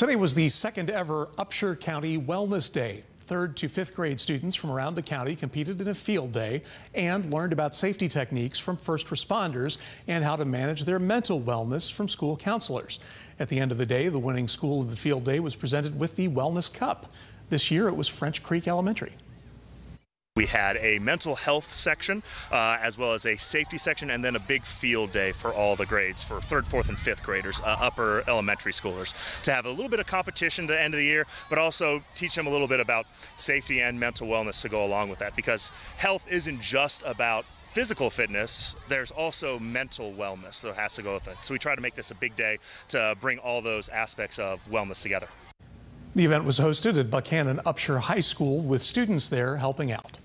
Today was the second ever Upshur County Wellness Day. Third to fifth grade students from around the county competed in a field day and learned about safety techniques from first responders and how to manage their mental wellness from school counselors. At the end of the day, the winning school of the field day was presented with the Wellness Cup. This year it was French Creek Elementary. We had a mental health section, uh, as well as a safety section, and then a big field day for all the grades for third, fourth, and fifth graders, uh, upper elementary schoolers, to have a little bit of competition to the end of the year, but also teach them a little bit about safety and mental wellness to go along with that. Because health isn't just about physical fitness, there's also mental wellness that has to go with it. So we try to make this a big day to bring all those aspects of wellness together. The event was hosted at Buckhannon Upshur High School with students there helping out.